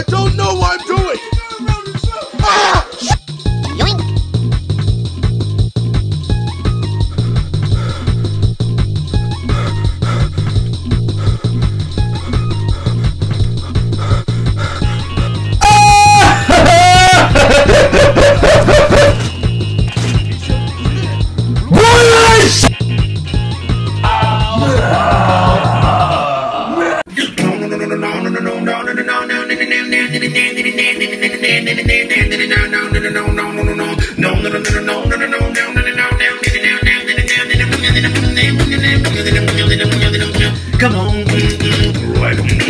I don't Come on, right.